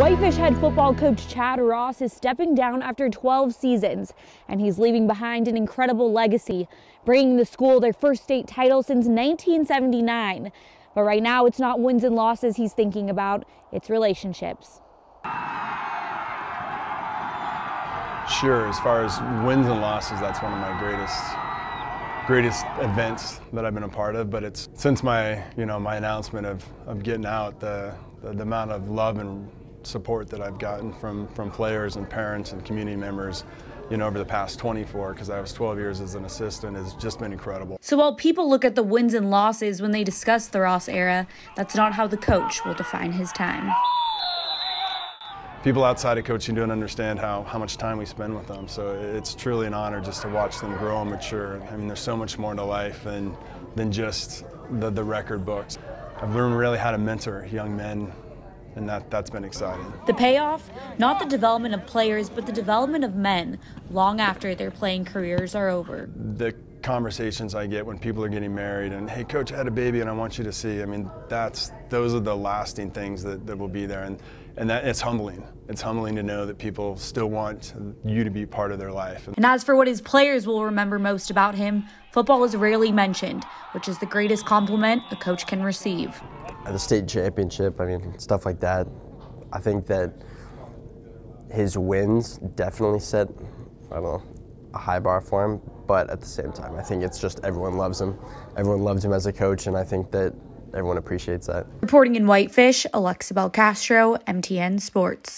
Whitefish head football coach Chad Ross is stepping down after 12 seasons, and he's leaving behind an incredible legacy, bringing the school their first state title since 1979. But right now, it's not wins and losses he's thinking about, it's relationships. Sure, as far as wins and losses, that's one of my greatest greatest events that I've been a part of, but it's since my, you know, my announcement of, of getting out, the, the, the amount of love and support that I've gotten from, from players and parents and community members you know, over the past 24, because I was 12 years as an assistant, has just been incredible. So while people look at the wins and losses when they discuss the Ross era, that's not how the coach will define his time. People outside of coaching don't understand how, how much time we spend with them, so it's truly an honor just to watch them grow and mature. I mean, there's so much more to life than, than just the, the record books. I've learned really how to mentor young men and that, that's been exciting. The payoff, not the development of players, but the development of men long after their playing careers are over. The conversations I get when people are getting married and, hey, coach, I had a baby and I want you to see. I mean, that's those are the lasting things that, that will be there. And, and that it's humbling. It's humbling to know that people still want you to be part of their life. And as for what his players will remember most about him, football is rarely mentioned, which is the greatest compliment a coach can receive. At the state championship, I mean, stuff like that. I think that his wins definitely set, I don't know, a high bar for him. But at the same time, I think it's just everyone loves him. Everyone loves him as a coach, and I think that everyone appreciates that. Reporting in Whitefish, Alexa Belcastro, MTN Sports.